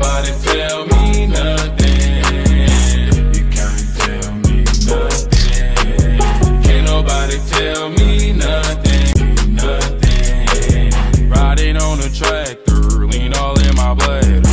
nobody tell me nothing. You can't tell me nothing. Can't nobody tell me nothing, nothing. Riding on a tractor, lean all in my blood.